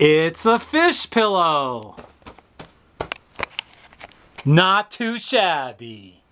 It's a fish pillow. Not too shabby.